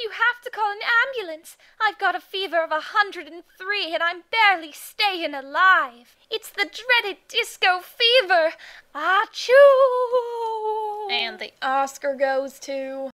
You have to call an ambulance? I've got a fever of a hundred and three, and I'm barely staying alive. It's the dreaded disco fever. Achoo! And the Oscar goes to.